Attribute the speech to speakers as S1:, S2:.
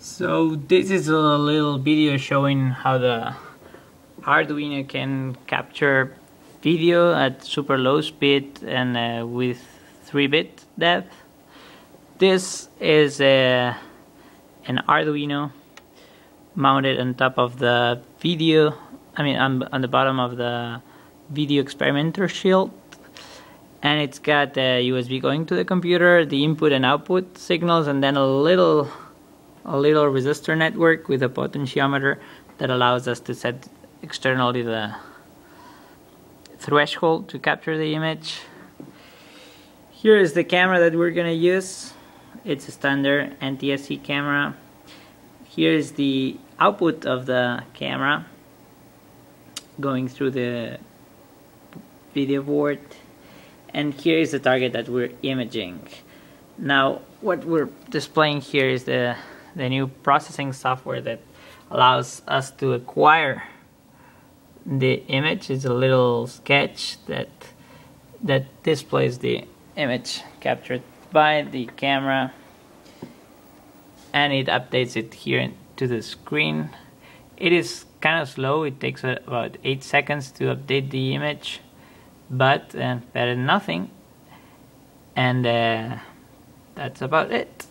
S1: So this is a little video showing how the Arduino can capture video at super low speed and uh, with 3-bit depth. This is a, an Arduino mounted on top of the video, I mean on, on the bottom of the video experimenter shield and it's got a USB going to the computer, the input and output signals and then a little a little resistor network with a potentiometer that allows us to set externally the threshold to capture the image. Here is the camera that we're gonna use. It's a standard NTSC camera. Here is the output of the camera going through the video board and here is the target that we're imaging. Now what we're displaying here is the the new processing software that allows us to acquire the image is a little sketch that that displays the image captured by the camera. And it updates it here to the screen. It is kind of slow. It takes about 8 seconds to update the image. But uh, better than nothing. And uh, that's about it